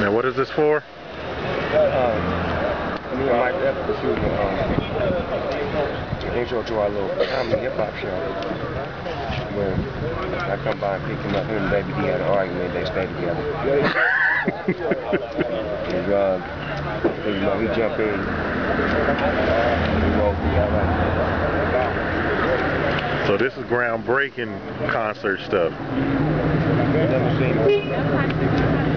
Now, what is this for? Um, me and Mike Epps was shooting um, an intro to our little comedy hip hop show. When I come by and pick him up, him and Baby D had an argument, they stayed together. and uh, you know, he jumped in, we rolled together. So this is groundbreaking concert stuff. Never seen her.